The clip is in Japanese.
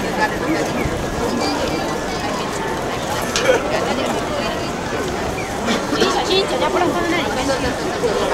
いい写真じゃね、これもこの何